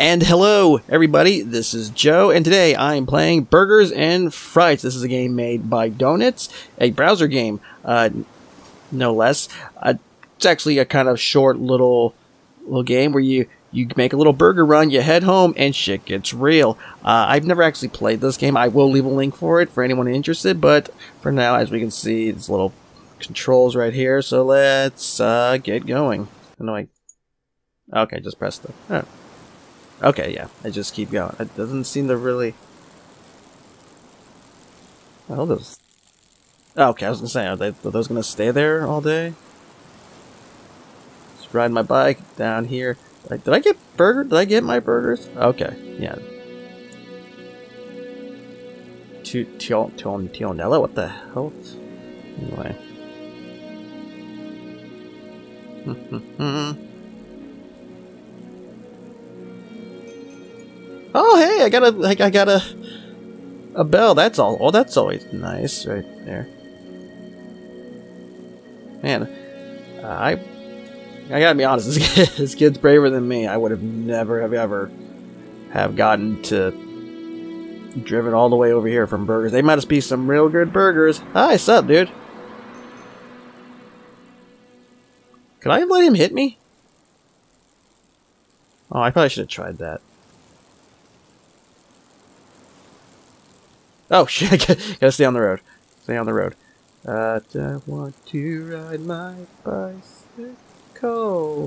And hello, everybody. This is Joe, and today I'm playing Burgers and Frights. This is a game made by Donitz, a browser game, uh, no less. Uh, it's actually a kind of short little little game where you you make a little burger run, you head home, and shit gets real. Uh, I've never actually played this game. I will leave a link for it for anyone interested, but for now, as we can see, it's little controls right here. So let's uh, get going. No, I. Okay, just press the. Oh. Okay, yeah, I just keep going. It doesn't seem to really. Well, those. Oh, okay, I was gonna say, are, they, are those gonna stay there all day? Just ride my bike down here. Like, did I get burger? Did I get my burgers? Okay, yeah. Tionella? What the hell? Anyway. Hmm, hmm, hmm. Hey, I got a, I, I got a, a bell. That's all. Oh, that's always nice, right there. Man, uh, I, I gotta be honest. This, kid, this kid's braver than me. I would have never have ever have gotten to driven all the way over here from burgers. They might must be some real good burgers. Hi, sup, dude? Could I let him hit me? Oh, I probably should have tried that. Oh shit! Gotta stay on the road. Stay on the road. Uh, I want to ride my bicycle.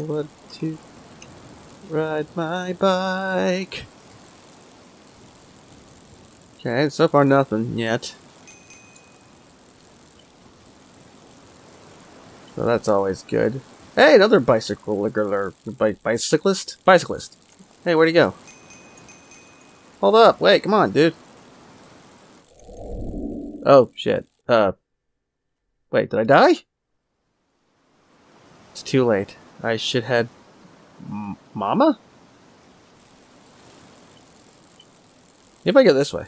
Want to ride my bike. Okay, so far nothing yet. So that's always good. Hey, another bicycle or bi bicyclist? Bicyclist. Hey, where'd he go? Hold up, wait, come on, dude. Oh, shit. Uh. Wait, did I die? It's too late. I should. M Mama? If I go this way.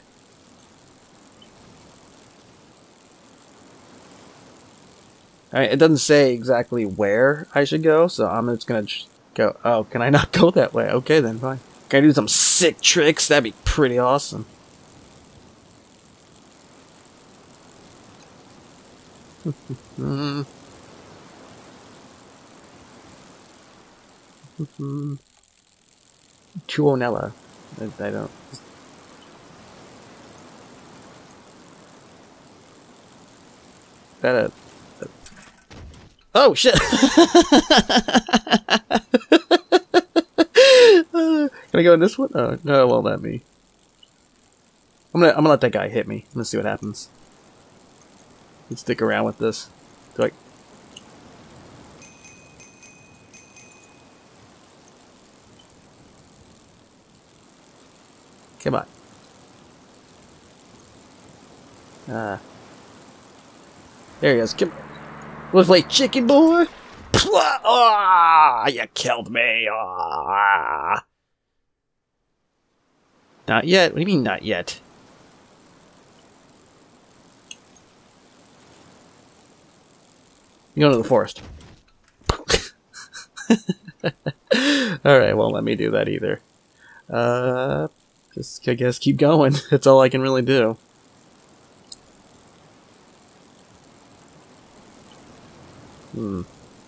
It doesn't say exactly where I should go, so I'm just gonna go... Oh, can I not go that way? Okay then, fine. Can I do some sick tricks? That'd be pretty awesome. Chuonella. I, I don't. That a. Oh shit! Can I go in this one? Oh, no, it won't let me. I'm gonna, I'm gonna let that guy hit me. Let's see what happens stick around with this. Like, come on. Ah. There he is. Come Let's play chicken boy. Ah, you killed me. Ah. Not yet. What do you mean not yet? You go to the forest. Alright, won't let me do that either. Uh, just, I guess, keep going. That's all I can really do. Hmm.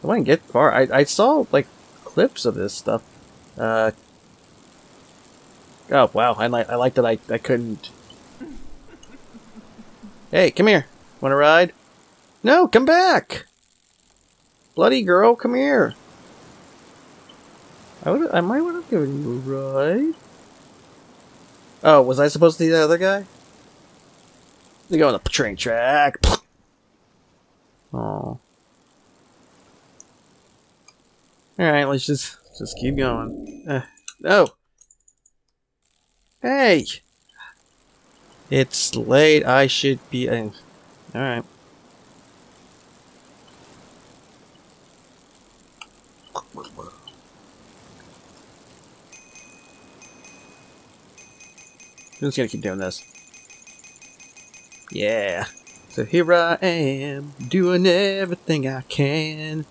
I wouldn't get far. I, I saw, like, clips of this stuff. Uh, oh, wow. I, like I like that I, I couldn't... Hey, come here. Wanna ride? No, come back! Bloody girl, come here. I would I might have given you a ride. Oh, was I supposed to be that other guy? You go on the train track. Oh. Alright, let's just just keep going. Uh, no. Hey! It's late. I should be. Uh, Alright. I'm just gonna keep doing this. Yeah. So here I am, doing everything I can.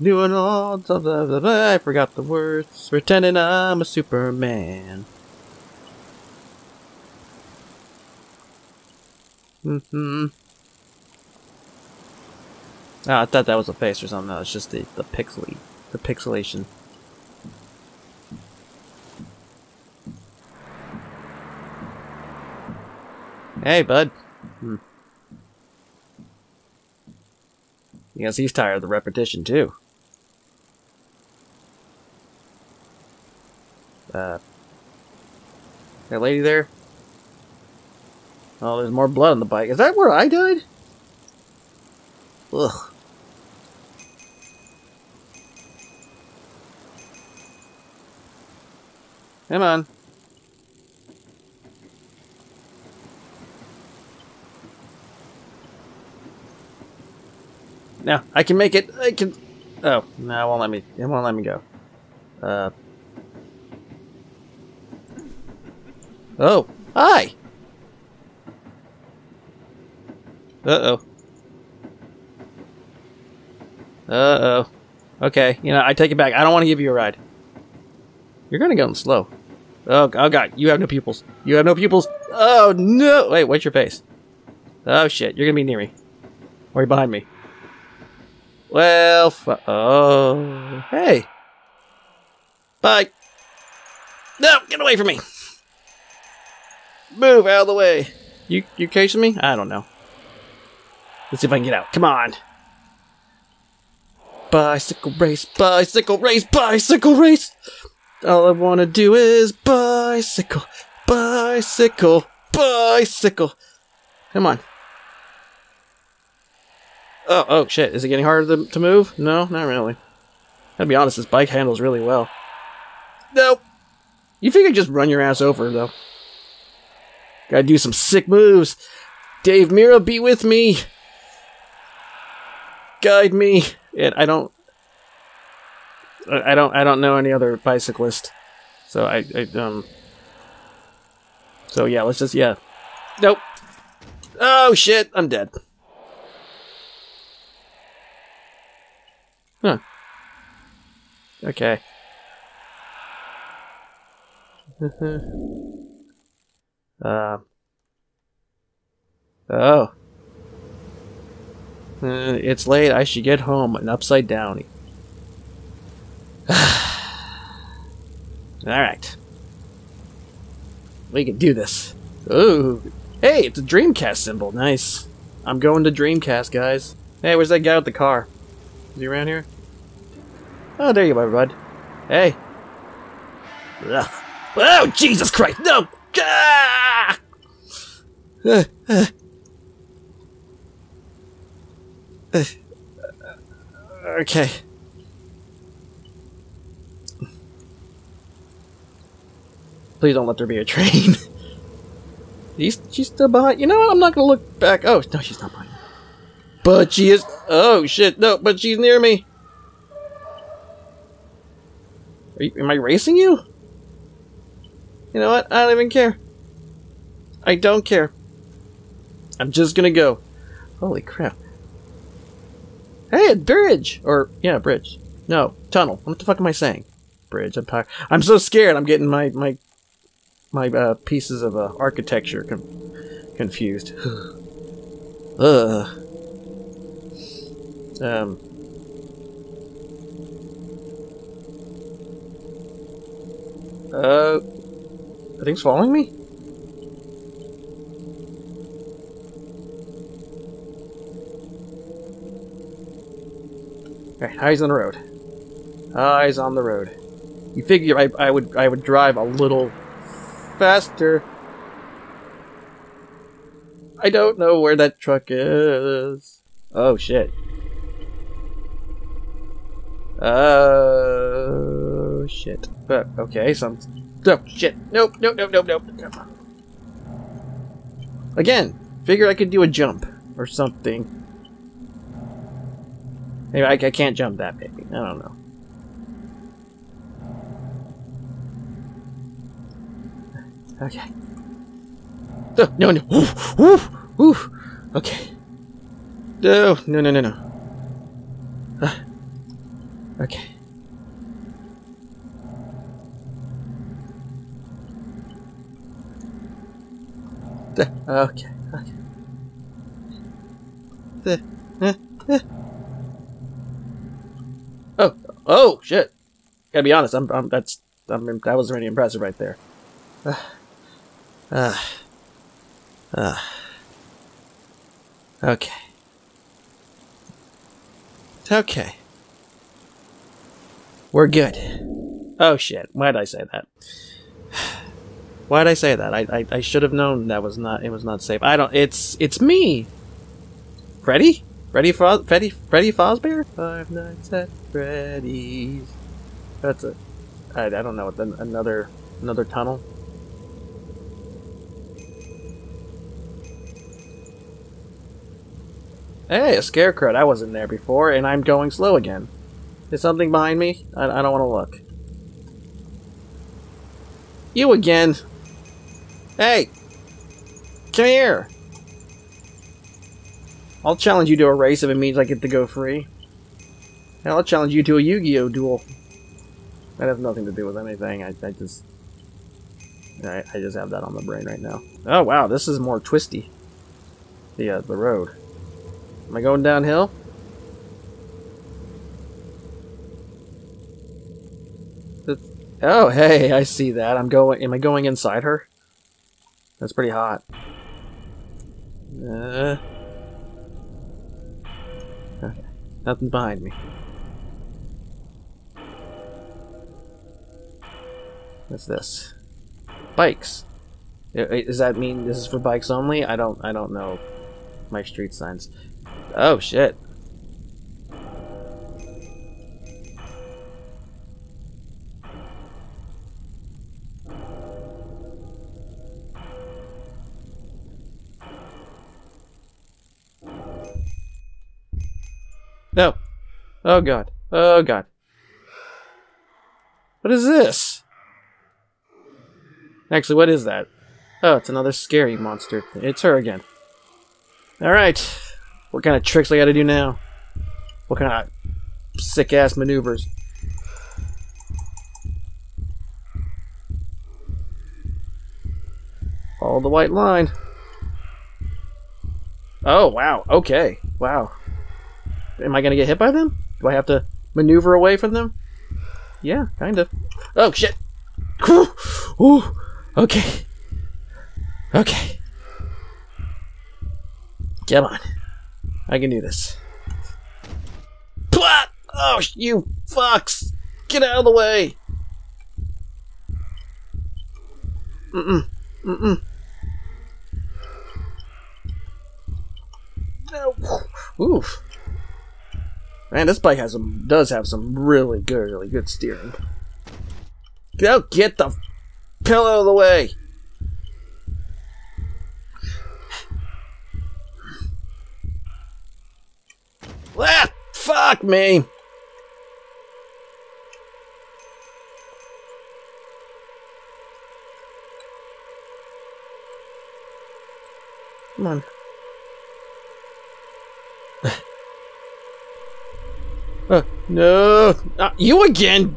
Doing all blah, blah, blah, blah. I forgot the words. Pretending I'm a Superman. Mm-hmm. Oh, I thought that was a face or something. No, it's just the, the pixely, the pixelation. Hey, bud. Hmm. Yes, he's tired of the repetition, too. Uh, that lady there? Oh, there's more blood on the bike. Is that where I died? Ugh. Come on. No, I can make it. I can. Oh no, it won't let me. It won't let me go. Uh. Oh, hi. Uh oh. Uh oh. Okay, you know I take it back. I don't want to give you a ride. You're gonna go slow. Oh, oh god, you have no pupils. You have no pupils. Oh no! Wait, what's your face? Oh shit, you're gonna be near me. Or behind me. Well, oh, hey. Bye. No, get away from me. Move out of the way. You you chasing me? I don't know. Let's see if I can get out. Come on. Bicycle race, bicycle race, bicycle race. All I want to do is bicycle, bicycle, bicycle. Come on. Oh, oh shit. Is it getting harder to, to move? No, not really. Gotta be honest, this bike handles really well. Nope. You figure just run your ass over, though. Gotta do some sick moves. Dave Mirra, be with me. Guide me. And I don't. I don't. I don't know any other bicyclist. So I, I um. So yeah, let's just yeah. Nope. Oh shit! I'm dead. Huh. Okay. uh. Oh. Uh, it's late. I should get home. An upside downy. Alright. We can do this. Ooh. Hey, it's a Dreamcast symbol. Nice. I'm going to Dreamcast, guys. Hey, where's that guy with the car? Is he around here? Oh, there you are, bud. Hey. Ugh. Oh, Jesus Christ! No! Ah! Uh, uh. Uh, okay. Please don't let there be a train. she's, she's still behind. You know what? I'm not gonna look back. Oh, no, she's not behind. But she is. Oh, shit. No, but she's near me. You, am I racing you? You know what? I don't even care. I don't care. I'm just gonna go. Holy crap. Hey, bridge! Or, yeah, bridge. No, tunnel. What the fuck am I saying? Bridge. I'm tired. I'm so scared. I'm getting my, my, my, uh, pieces of, uh, architecture confused. Ugh. Um. Uh, are things following me? Okay, eyes on the road. Eyes on the road. You figure I, I would I would drive a little faster. I don't know where that truck is. Oh shit. Oh shit. But okay, some Oh shit. Nope, nope, nope, nope, nope. Again, figure I could do a jump or something. Maybe I, I can't jump that maybe. I don't know. Okay. Oh, no, no. Oof, oof, oof. Okay. No, no, no, no, no. Okay. The- Okay. Okay. The- eh, eh. Oh, oh, shit! Gotta be honest, I'm, I'm that's, I'm, that was really impressive right there. Ah, ah. Okay. Okay. We're good. Oh shit! Why did I say that? Why did I say that? I, I, I should have known that was not it was not safe. I don't. It's it's me. Freddy? Freddy Fos Freddy Freddy Fazbear? Five Nights at Freddy's. That's a. I, I don't know another another tunnel. Hey, a scarecrow. That wasn't there before, and I'm going slow again. Is something behind me? I, I don't want to look. You again. Hey! Come here! I'll challenge you to a race if it means I get to go free. Hell, I'll challenge you to a Yu-Gi-Oh! duel. That has nothing to do with anything. I, I just... I, I just have that on the brain right now. Oh, wow, this is more twisty. The, uh, the road. Am I going downhill? Oh, hey, I see that. I'm going. Am I going inside her? That's pretty hot. Uh, okay, nothing behind me. What's this? Bikes. Does that mean this is for bikes only? I don't. I don't know my street signs. Oh shit. Oh god. Oh god. What is this? Actually, what is that? Oh, it's another scary monster. It's her again. Alright. What kind of tricks I gotta do now? What kind of sick ass maneuvers? All the white line. Oh, wow. Okay. Wow. Am I gonna get hit by them? Do I have to maneuver away from them? Yeah, kind of. Oh, shit! Ooh, okay. Okay. Come on. I can do this. Plat! Oh, you fucks! Get out of the way! Mm-mm. Mm-mm. No. Oof. Man, this bike has some does have some really good, really good steering. Go get the pill out of the way. Ah, fuck me. Come on. Uh, no, you again.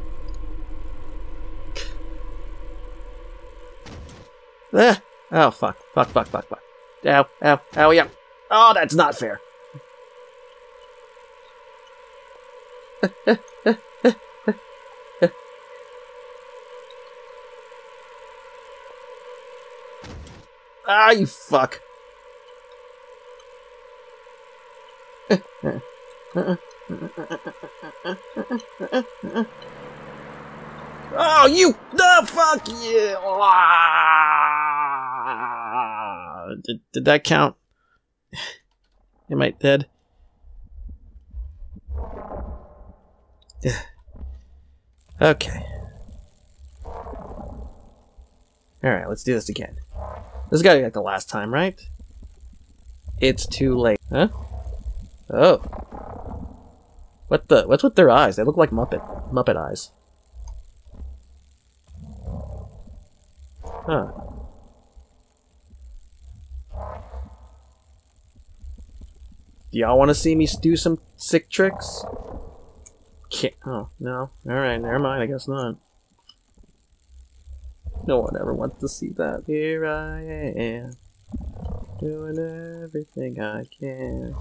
Ah. Oh fuck! Fuck! Fuck! Fuck! Fuck! Ow! Ow! Ow! Yeah! Oh, that's not fair. ah, you fuck! Oh, you! The fuck you! Ah! Did, did that count? Am I dead? okay. Alright, let's do this again. This gotta be like the last time, right? It's too late. Huh? Oh. What the? What's with their eyes? They look like Muppet Muppet eyes. Huh. Do y'all want to see me do some sick tricks? can't. Oh, no. Alright, never mind. I guess not. No one ever wants to see that. Here I am. Doing everything I can.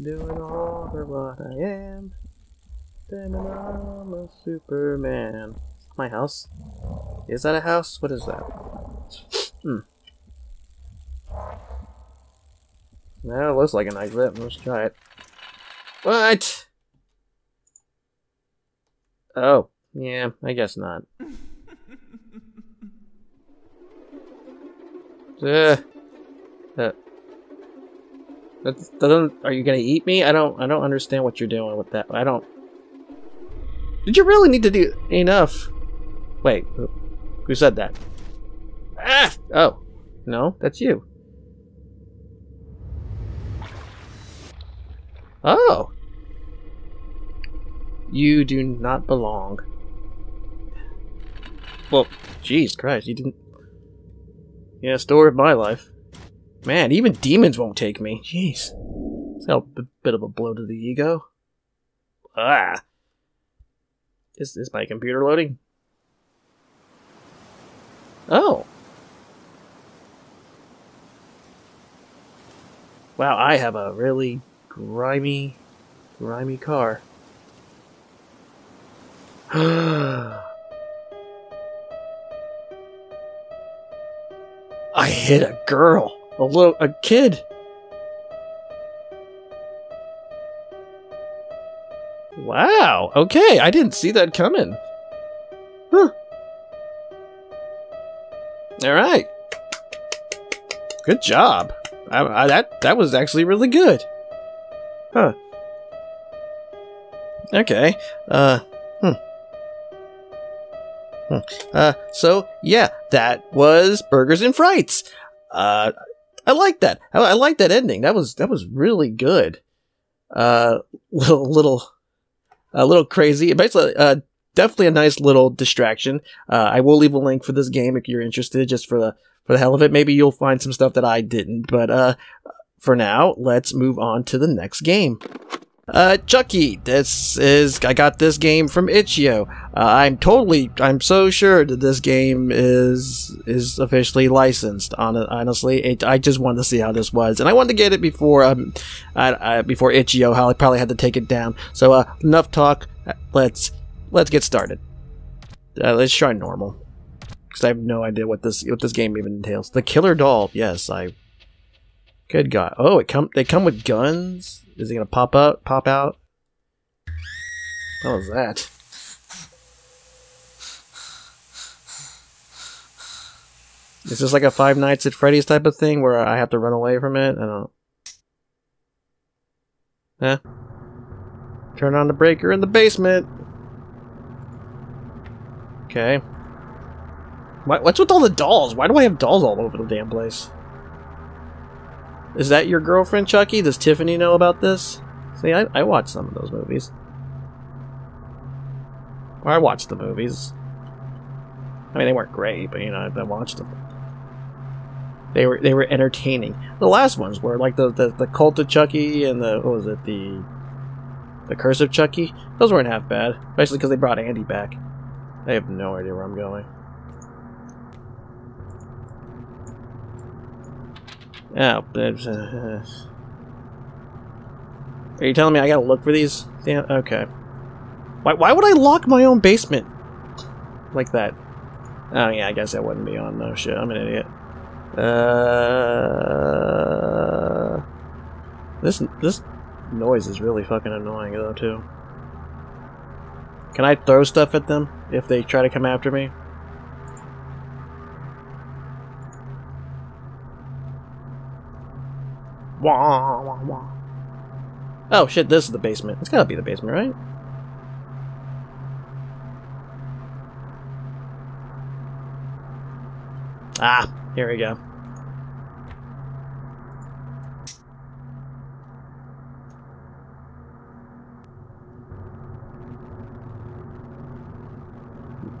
Doing all for what I am. Then I'm a Superman. My house? Is that a house? What is that? Hmm. That looks like a nice lip. Let's try it. What? Oh, yeah, I guess not. uh, uh, that doesn't. Are you gonna eat me? I don't. I don't understand what you're doing with that. I don't. Did you really need to do enough? Wait, who, said that? Ah! Oh, no, that's you. Oh. You do not belong. Well, jeez Christ, you didn't... Yeah, story of my life. Man, even demons won't take me. Jeez. It's a bit of a blow to the ego. Ah. Is, is my computer loading? Oh. Wow, I have a really grimy, grimy car. I hit a girl, a little, a kid. Wow. Okay, I didn't see that coming. Huh. All right. Good job. I, I, that that was actually really good. Huh. Okay. Uh. Hmm. hmm. Uh. So yeah, that was Burgers and Frights. Uh. I like that. I, I like that ending. That was that was really good. Uh. Little little. A little crazy. Basically, uh, definitely a nice little distraction. Uh, I will leave a link for this game if you're interested, just for the for the hell of it. Maybe you'll find some stuff that I didn't. But uh, for now, let's move on to the next game. Uh, Chucky, this is, I got this game from Itch.io. Uh, I'm totally, I'm so sure that this game is, is officially licensed, on, honestly. It, I just wanted to see how this was, and I wanted to get it before, um, I, I, before Itch.io, how I probably had to take it down. So, uh, enough talk, let's, let's get started. Uh, let's try normal. Because I have no idea what this, what this game even entails. The Killer Doll, yes, I Good God. Oh, it come they come with guns? Is it gonna pop up pop out? What was that? Is this like a Five Nights at Freddy's type of thing where I have to run away from it? I don't Huh? Turn on the breaker in the basement. Okay. What, what's with all the dolls? Why do I have dolls all over the damn place? Is that your girlfriend, Chucky? Does Tiffany know about this? See, I, I watched some of those movies. Or I watched the movies. I mean, they weren't great, but you know, I, watched them. They were they were entertaining. The last ones were like the the, the cult of Chucky and the what was it the the curse of Chucky. Those weren't half bad, especially because they brought Andy back. I have no idea where I'm going. Oh, uh, are you telling me I gotta look for these? Yeah, okay. Why, why would I lock my own basement? Like that. Oh yeah, I guess that wouldn't be on though. Shit, I'm an idiot. Uh, this this noise is really fucking annoying though too. Can I throw stuff at them if they try to come after me? Wah, wah, wah. Oh shit, this is the basement. It's gotta be the basement, right? Ah, here we go.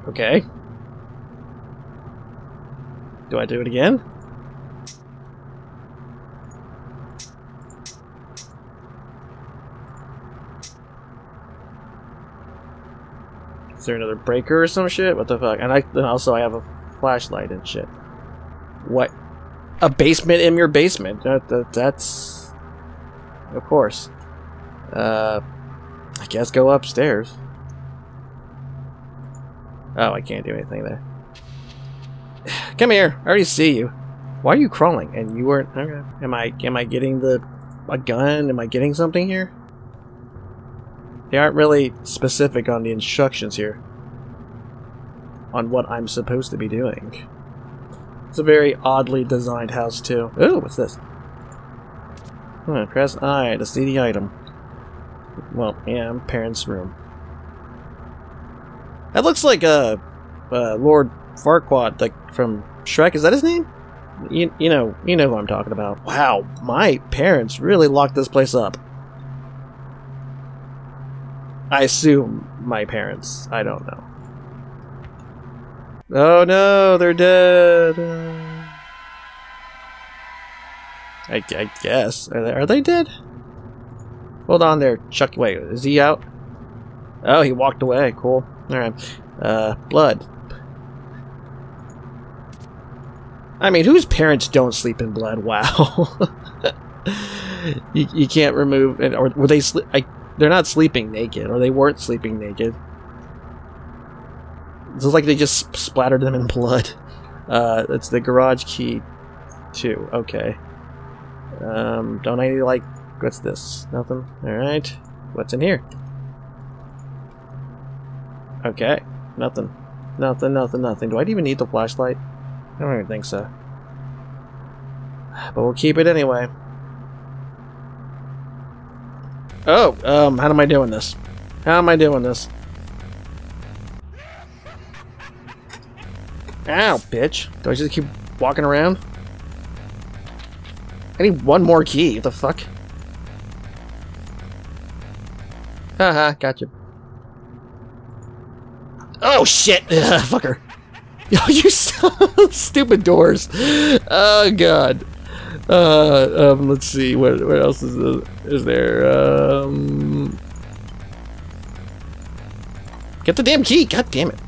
Okay. Do I do it again? There another breaker or some shit? What the fuck? And I then also I have a flashlight and shit. What? A basement in your basement? That, that that's of course. Uh, I guess go upstairs. Oh, I can't do anything there. Come here. I already see you. Why are you crawling? And you weren't. Okay. Am I? Am I getting the a gun? Am I getting something here? They aren't really specific on the instructions here. On what I'm supposed to be doing. It's a very oddly designed house too. Ooh, what's this? Hmm, press I to see the item. Well, yeah, parents' room. That looks like a uh, uh, Lord Farquaad, like from Shrek. Is that his name? You, you know, you know who I'm talking about. Wow, my parents really locked this place up. I assume my parents. I don't know. Oh no, they're dead. I, I guess. Are they, are they dead? Hold on there, Chuck. Wait, is he out? Oh, he walked away. Cool. Alright. Uh, blood. I mean, whose parents don't sleep in blood? Wow. you, you can't remove. Or were they sleep? They're not sleeping naked, or they weren't sleeping naked. It's like they just splattered them in blood. Uh, it's the garage key, too. Okay. Um, don't I like... What's this? Nothing? Alright. What's in here? Okay. Nothing. Nothing, nothing, nothing. Do I even need the flashlight? I don't even think so. But we'll keep it anyway. Oh, um, how am I doing this? How am I doing this? Ow, bitch. Do I just keep walking around? I need one more key. What the fuck? Haha, gotcha. Oh shit! fucker. you stupid doors. Oh god. Uh, um, let's see. What what else is the, is there? Um, get the damn key. God damn it.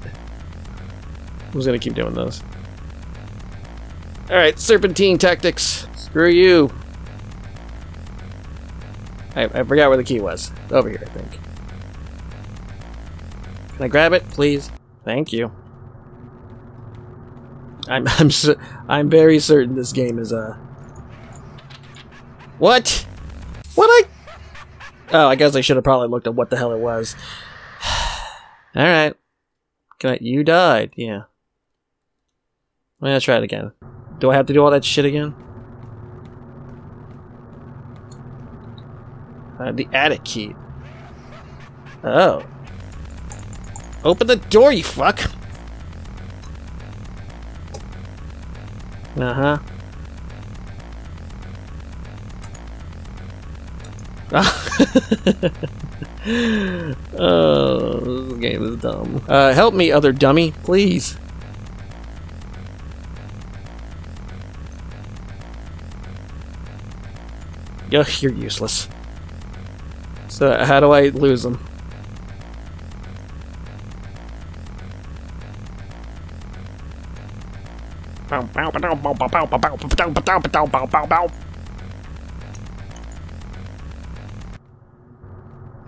Who's gonna keep doing those? All right, serpentine tactics. Screw you. I, I forgot where the key was. Over here, I think. Can I grab it, please? Thank you. I'm I'm I'm very certain this game is a. Uh... What? What I? Oh, I guess I should have probably looked at what the hell it was. All right. Can I? You died. Yeah. I'm gonna try it again. Do I have to do all that shit again? Uh, the attic key. Oh. Open the door, you fuck! Uh-huh. Oh, this game is dumb. Uh, help me, other dummy, please. Ugh, you're useless. So, how do I lose them?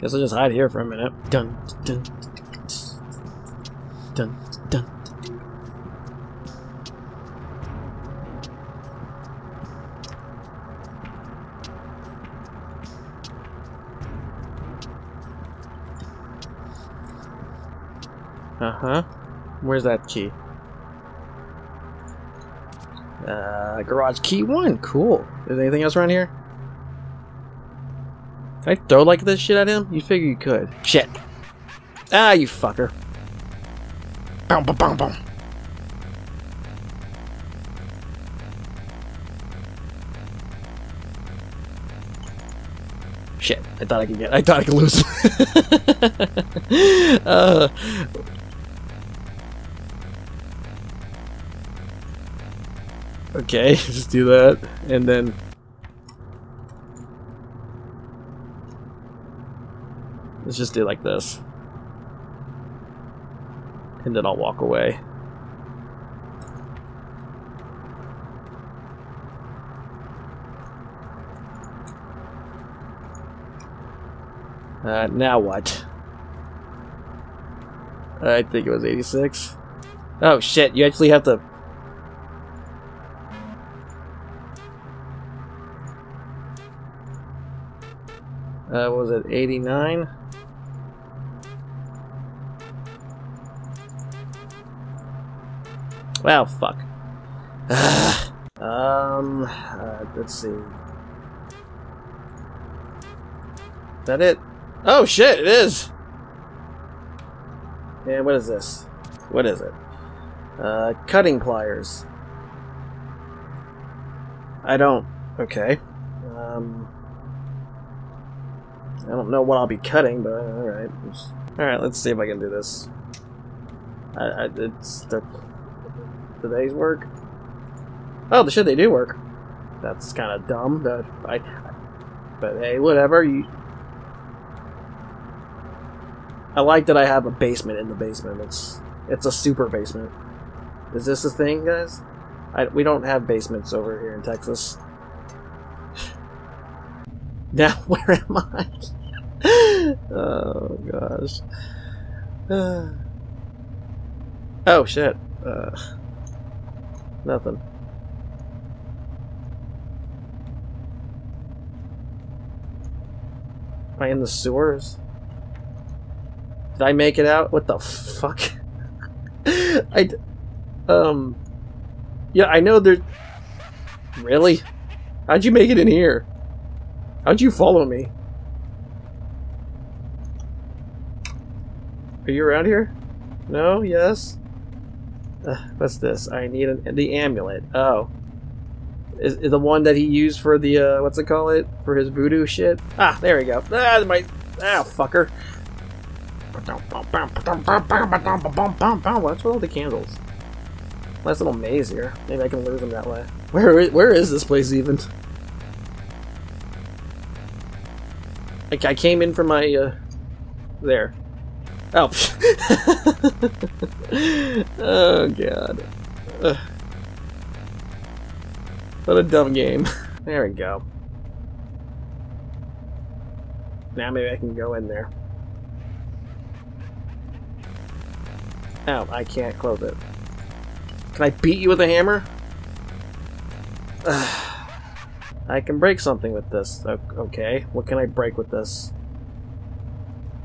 Guess I'll just hide here for a minute. Dun dun dun dun. Uh-huh. Where's that key? Uh, garage key one. Cool. Is there anything else around here? Can I throw like this shit at him? You figure you could. Shit. Ah, you fucker. Boom, boom, boom, boom. Shit, I thought I could get I thought I could lose. uh, Okay, just do that, and then... Let's just do like this. and then I'll walk away. Uh, now what? I think it was 86. Oh shit, you actually have to... Uh, was it 89? Well, fuck. um, uh, let's see. Is that it? Oh shit, it is! And what is this? What is it? Uh, cutting pliers. I don't... Okay. Um... I don't know what I'll be cutting, but alright. Alright, let's see if I can do this. I, I, it's... The, do these work? Oh, the shit, they do work. That's kind of dumb, but I... But hey, whatever. You, I like that I have a basement in the basement. It's it's a super basement. Is this a thing, guys? I, we don't have basements over here in Texas. now, where am I? oh, gosh. oh, shit. Uh, nothing. Am I in the sewers? Did I make it out? What the fuck? I, um, yeah, I know there. Really? How'd you make it in here? How'd you follow me? Are you around here? No? Yes? Uh, what's this? I need an, the amulet. Oh. Is, is, the one that he used for the, uh, what's it call it? For his voodoo shit? Ah, there we go. Ah, my, ah, fucker. What's with all the candles? Nice little maze here. Maybe I can lose them that way. Where is, where is this place even? Like I came in from my uh there. Oh. oh god. Ugh. What a dumb game. There we go. Now maybe I can go in there. Oh, I can't close it. Can I beat you with a hammer? I can break something with this. Okay, what can I break with this?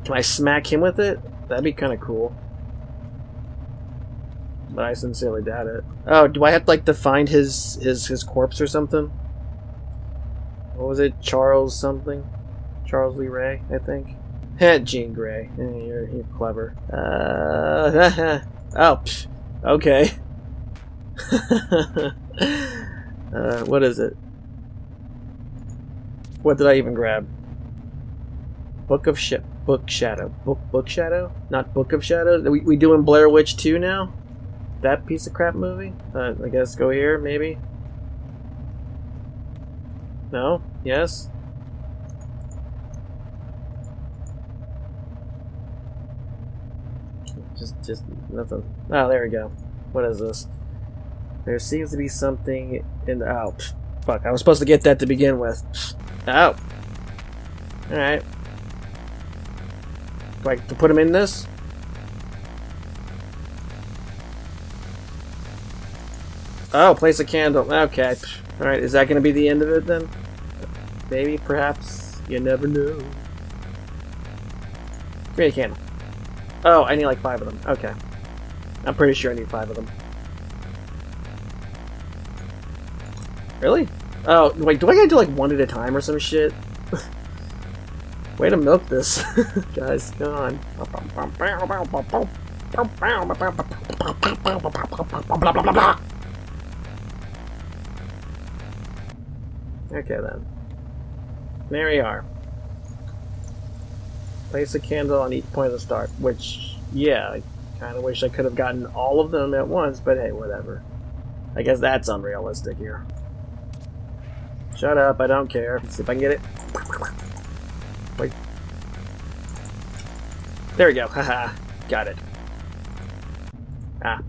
Can I smack him with it? That'd be kind of cool. But I sincerely doubt it. Oh, do I have to, like to find his his his corpse or something? What was it? Charles something? Charles Lee Ray, I think. Heh, Jean Grey. Eh, you're, you're clever. Uh, oh, psh, okay. uh, what is it? What did I even grab? Book of Sh Book Shadow. Book Book Shadow? Not Book of Shadows? We, we doing Blair Witch 2 now? That piece of crap movie? Uh, I guess go here, maybe? No? Yes? Just, just nothing. Oh, there we go. What is this? There seems to be something in the... Oh, fuck. I was supposed to get that to begin with. Oh. Alright. Like, to put him in this? Oh, place a candle. Okay. Alright, is that going to be the end of it then? Maybe, perhaps. You never know. Give me a candle. Oh, I need like five of them. Okay. I'm pretty sure I need five of them. Really? Oh, wait, do I gotta do like one at a time or some shit? Way to milk this, guys. Come on. Okay then. There we are. Place a candle on each point of the start, which, yeah, I kind of wish I could have gotten all of them at once, but hey, whatever. I guess that's unrealistic here. Shut up, I don't care. Let's see if I can get it. There we go, haha. Got it. Ah.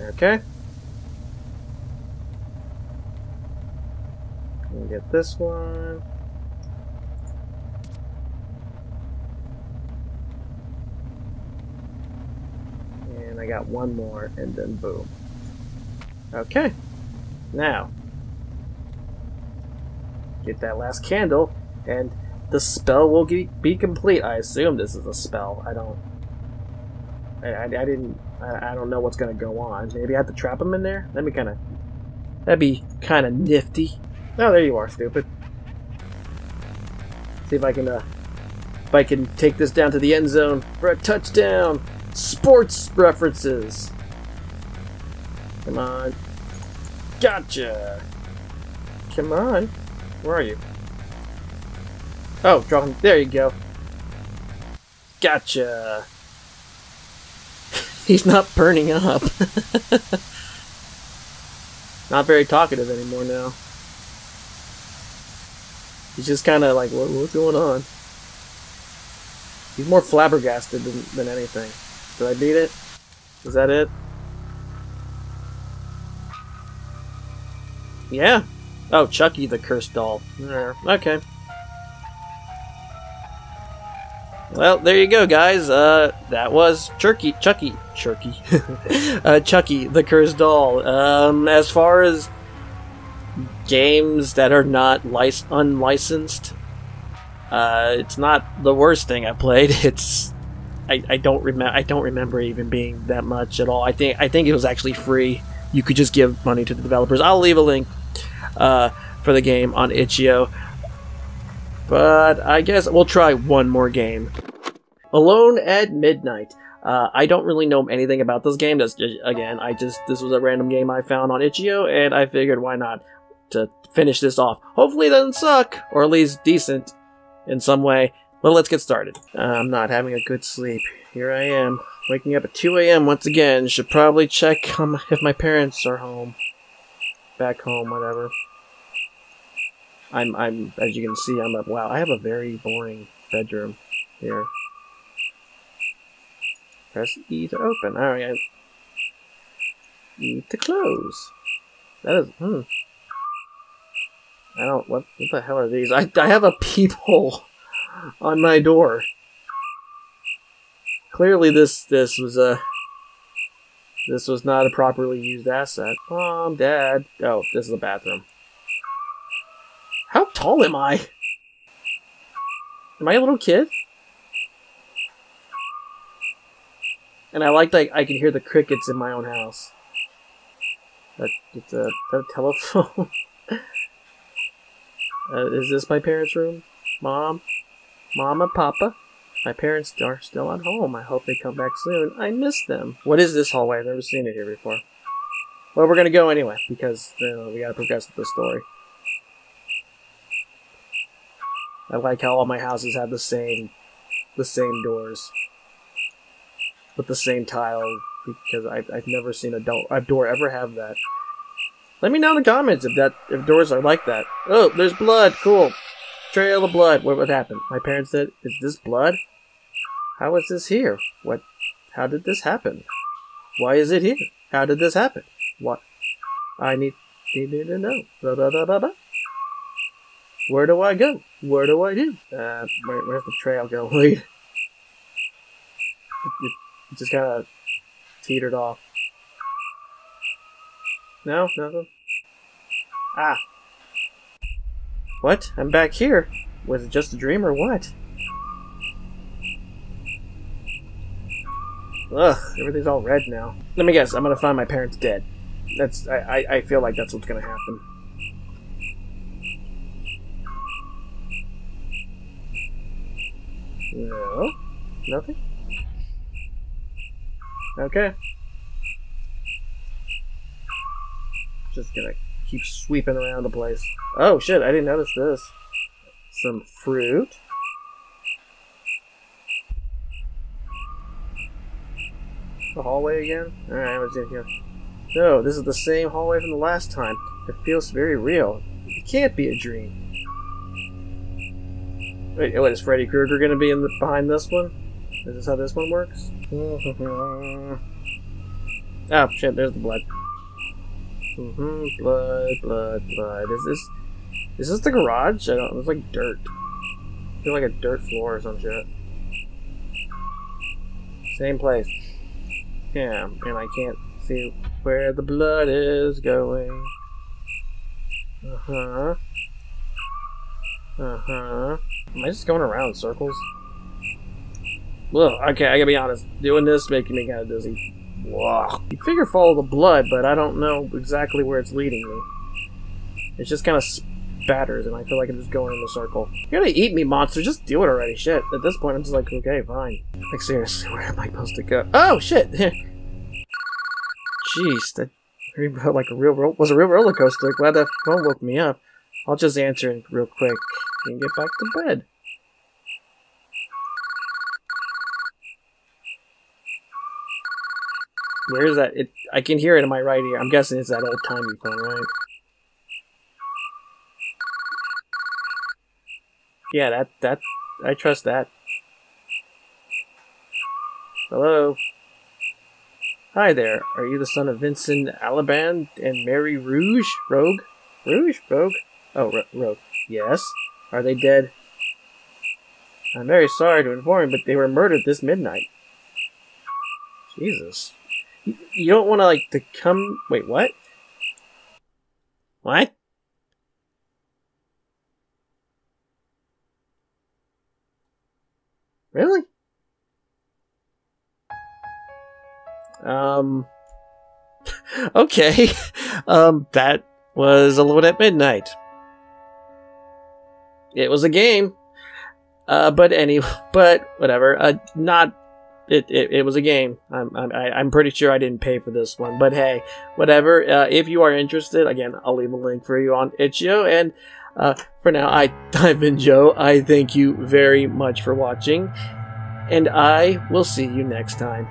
Okay. Get this one. And I got one more, and then boom. Okay. Now, get that last candle, and the spell will be complete. I assume this is a spell. I don't. I, I, I didn't. I, I, don't know what's gonna go on. Maybe I have to trap him in there. Let me kind of. That'd be kind of nifty. Oh, there you are, stupid. See if I can. Uh, if I can take this down to the end zone for a touchdown. Sports references. Come on. Gotcha. Come on. Where are you? Oh, drawing. There you go. Gotcha. He's not burning up. not very talkative anymore now. He's just kind of like, what, what's going on? He's more flabbergasted than, than anything. Did I beat it? Was that it? Yeah. Oh, Chucky the cursed doll. Okay. Well, there you go, guys. Uh, that was Chucky, Chucky, Chucky, uh, Chucky the cursed doll. Um, as far as games that are not lic- unlicensed, uh, it's not the worst thing I played. It's I, I don't remember I don't remember even being that much at all. I think I think it was actually free. You could just give money to the developers. I'll leave a link uh, for the game on itch.io. But I guess we'll try one more game. Alone at Midnight. Uh, I don't really know anything about this game. Just, again, I just this was a random game I found on itch.io, and I figured why not to finish this off. Hopefully, it doesn't suck, or at least decent in some way. But let's get started. Uh, I'm not having a good sleep. Here I am, waking up at 2 a.m. once again. Should probably check if my parents are home, back home, whatever. I'm, I'm, as you can see, I'm up. Wow, I have a very boring bedroom here. Press E to open. Alright. E to close. That is, hmm. I don't, what, what the hell are these? I, I have a peephole on my door. Clearly this, this was a, this was not a properly used asset. Mom, Dad. Oh, this is a bathroom. How tall am I? Am I a little kid? And I like that I can hear the crickets in my own house. That it's a, that a telephone. uh, is this my parents' room? Mom, Mama, Papa. My parents are still at home. I hope they come back soon. I miss them. What is this hallway? I've never seen it here before. Well, we're gonna go anyway because know, we gotta progress with the story. I like how all my houses have the same, the same doors, with the same tile because I've, I've never seen a, do- a door ever have that. Let me know in the comments if that if doors are like that. Oh, there's blood. Cool. Trail of blood. What would happen? My parents said, "Is this blood? How is this here? What? How did this happen? Why is it here? How did this happen? What? I need need to know." Where do I go? Where do I do? Uh, where, where's the trail go? it, it just kind of teetered off. No, nothing. Ah. What? I'm back here. Was it just a dream or what? Ugh, everything's all red now. Let me guess, I'm gonna find my parents dead. That's I, I, I feel like that's what's gonna happen. No. Nothing? Okay. Just gonna keep sweeping around the place. Oh shit, I didn't notice this. Some fruit. The hallway again? Alright, what's in here? No, this is the same hallway from the last time. It feels very real. It can't be a dream. Wait, what is Freddy Krueger gonna be in the, behind this one? Is this how this one works? oh shit! There's the blood. Mm-hmm. Blood, blood, blood. Is this is this the garage? I don't. It's like dirt. I feel like a dirt floor or some shit. Same place. Yeah, and I can't see where the blood is going. Uh huh. Uh huh. Am I just going around in circles? Well, okay, I gotta be honest. Doing this making me kind of dizzy. You figure follow the blood, but I don't know exactly where it's leading me. It's just kind of spatters, and I feel like I'm just going in a circle. You're gonna eat me, monster. Just do it already. Shit. At this point, I'm just like, okay, fine. Like, seriously, where am I supposed to go? Oh, shit! Jeez, that like a real was a real roller coaster. Glad that phone woke me up. I'll just answer it real quick and get back to bed. Where is that? It I can hear it in my right ear. I'm guessing it's that old timey phone, right? Yeah, that that I trust that. Hello. Hi there. Are you the son of Vincent Alaband and Mary Rouge? Rogue? Rouge? Rogue? Oh, Ro Rogue. Yes. Are they dead? I'm very sorry to inform you, but they were murdered this midnight. Jesus. You don't want to, like, to come... Wait, what? What? Really? Um. okay. um, that was Alone at Midnight. It was a game. Uh, but any, but whatever. Uh, not. It, it, it was a game. I'm, I'm I'm pretty sure I didn't pay for this one, but hey, whatever. Uh, if you are interested, again, I'll leave a link for you on itch.io. And uh, for now, I I've been Joe. I thank you very much for watching, and I will see you next time.